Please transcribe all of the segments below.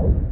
you.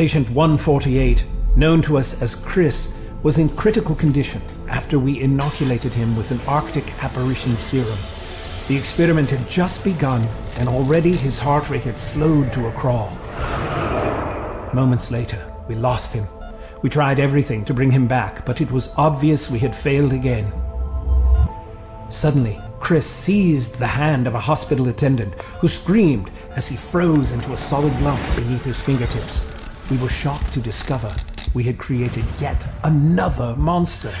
Patient 148, known to us as Chris, was in critical condition after we inoculated him with an Arctic apparition serum. The experiment had just begun, and already his heart rate had slowed to a crawl. Moments later, we lost him. We tried everything to bring him back, but it was obvious we had failed again. Suddenly, Chris seized the hand of a hospital attendant who screamed as he froze into a solid lump beneath his fingertips. We were shocked to discover we had created yet another monster.